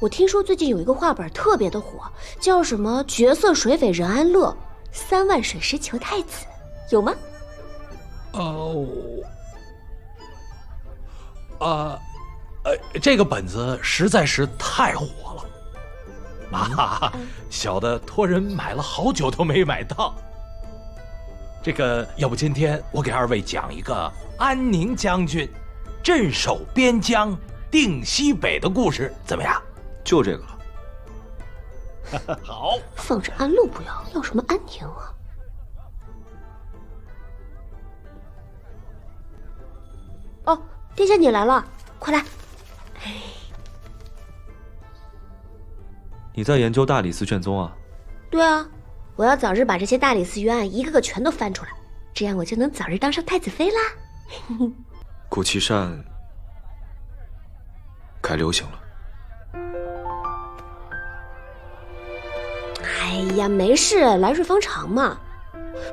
我听说最近有一个画本特别的火，叫什么“绝色水匪任安乐，三万水师求太子”，有吗？哦，呃，呃，这个本子实在是太火了，啊，小的托人买了好久都没买到。这个，要不今天我给二位讲一个安宁将军镇守边疆、定西北的故事，怎么样？就这个了。好，放着安陆不要，要什么安宁啊？哦，殿下你来了，快来！你在研究大理寺卷宗啊？对啊，我要早日把这些大理寺冤案一个个全都翻出来，这样我就能早日当上太子妃啦。古奇善改流行了。哎呀，没事，来日方长嘛。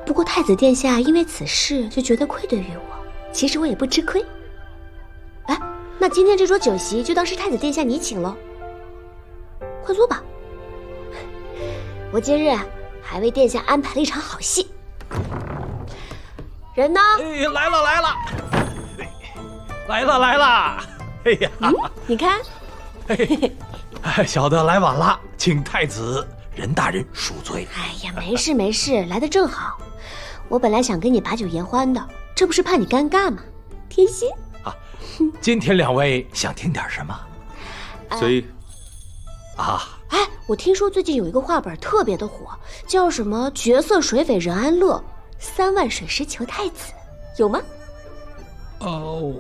不过太子殿下因为此事就觉得愧对于我，其实我也不吃亏。哎，那今天这桌酒席就当是太子殿下你请喽，快坐吧。我今日还为殿下安排了一场好戏。人呢？哎，来了来了，来了来了。哎呀，你看，哎，小的来晚了，请太子。任大人恕罪。哎呀，没事没事，来的正好。我本来想跟你把酒言欢的，这不是怕你尴尬吗？贴心啊。今天两位想听点什么？随意。啊。哎，我听说最近有一个画本特别的火，叫什么“绝色水匪任安乐，三万水师求太子”，有吗？哦。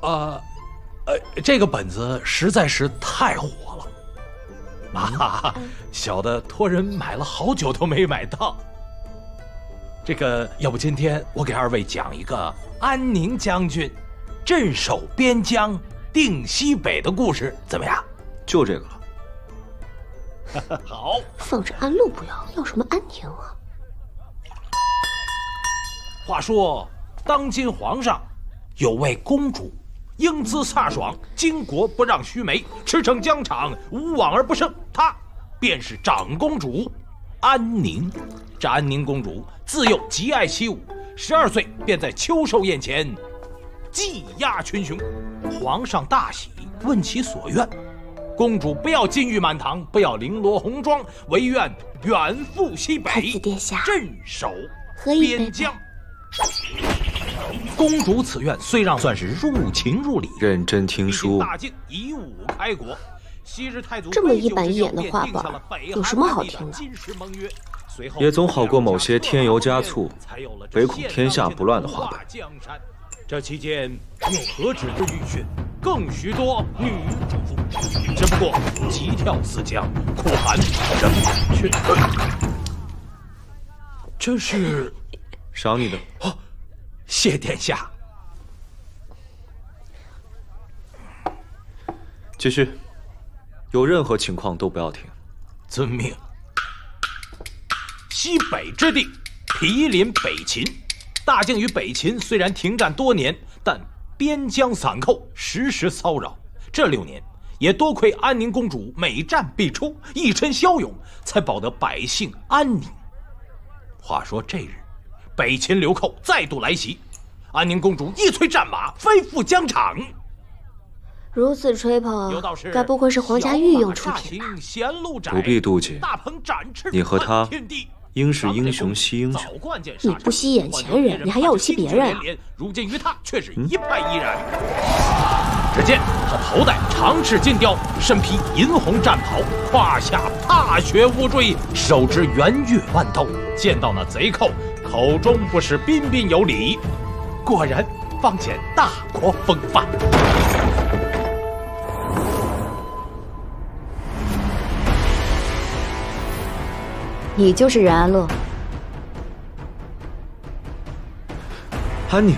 啊，呃，这个本子实在是太火了。啊，小的托人买了好久都没买到。这个，要不今天我给二位讲一个安宁将军镇守边疆、定西北的故事，怎么样？就这个了。好，放着安陆不要，要什么安宁啊？话说，当今皇上有位公主。英姿飒爽，巾帼不让须眉，驰骋疆场，无往而不胜。她便是长公主安宁。这安宁公主自幼极爱习武，十二岁便在秋寿宴前技压群雄。皇上大喜，问其所愿。公主不要金玉满堂，不要绫罗红妆，唯愿远赴西北，镇守边疆。公主此愿虽让算是入情入理，认真听书。大晋以武开国，昔日太祖这么一板一眼的话本，有什么好听的？也总好过某些添油加醋、唯恐天下不乱的话本。这期间又何止是浴血，更许多女主妇。只不过急跳四江，苦寒人却。这是赏你的。谢殿下。继续，有任何情况都不要停。遵命。西北之地，毗邻北秦。大靖与北秦虽然停战多年，但边疆散寇时时骚扰。这六年，也多亏安宁公主每战必出，一身骁勇，才保得百姓安宁。话说这日。北秦流寇再度来袭，安宁公主一催战马，飞赴疆场。如此吹捧，该不会是皇家御用出品吧？不必妒忌，你和他应是英雄惜英雄。你不惜眼前人，你还要我惜别人？如今与他却是一派依然。只见他头戴长翅金雕，身披银红战袍，胯下踏雪乌坠，手执圆月弯刀。见到那贼寇。口中不是彬彬有礼，果然方显大国风范。你就是任安乐，安宁。